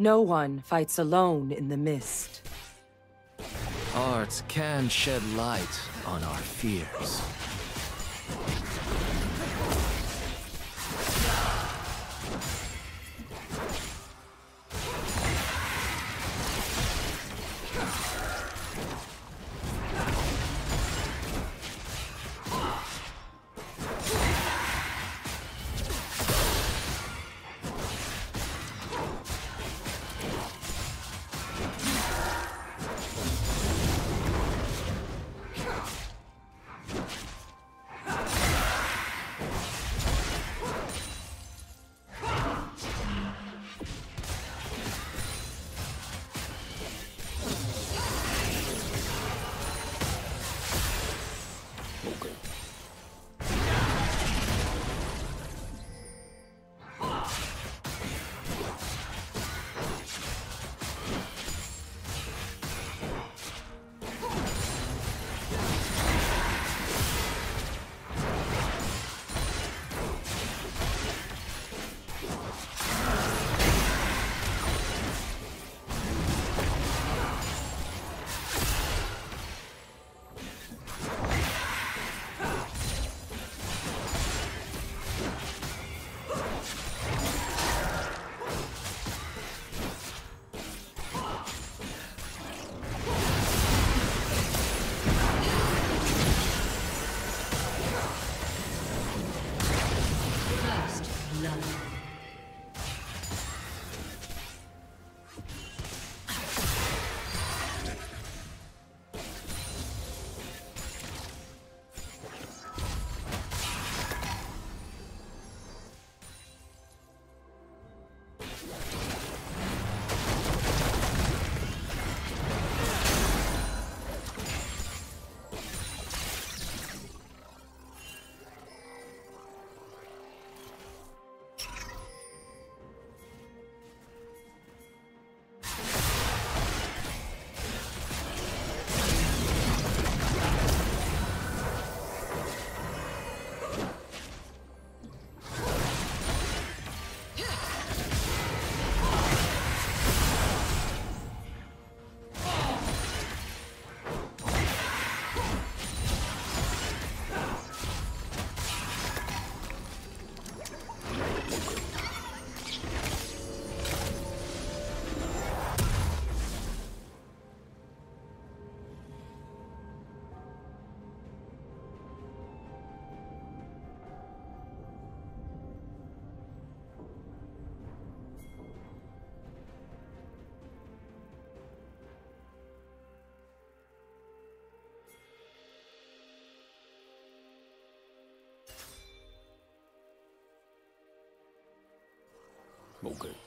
No one fights alone in the mist. Arts can shed light on our fears. Okay. Okay.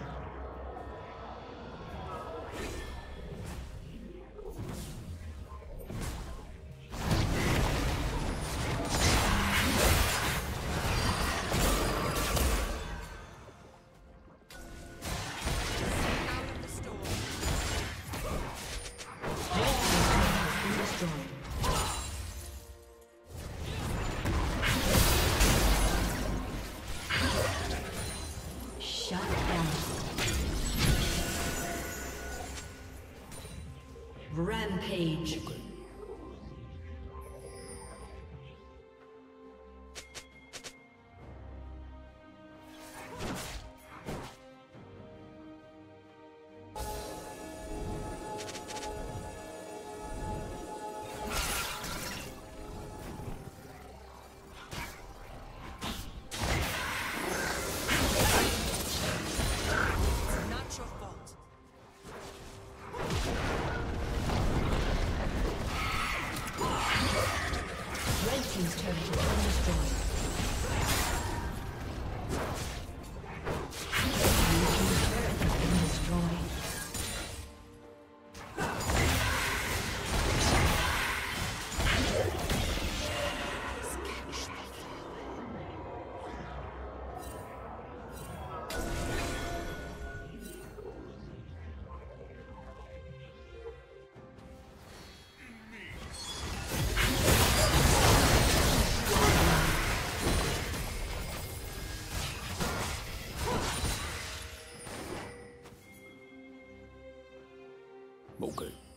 Rampage. ok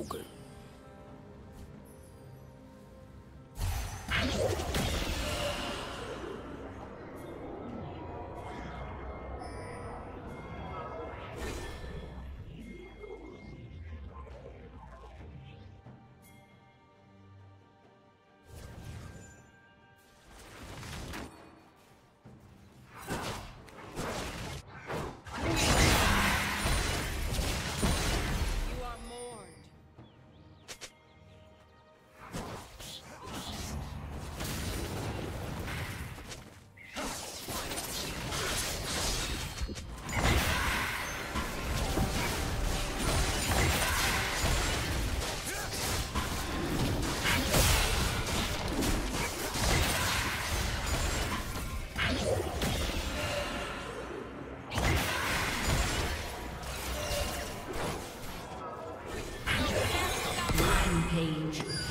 Okay. 止。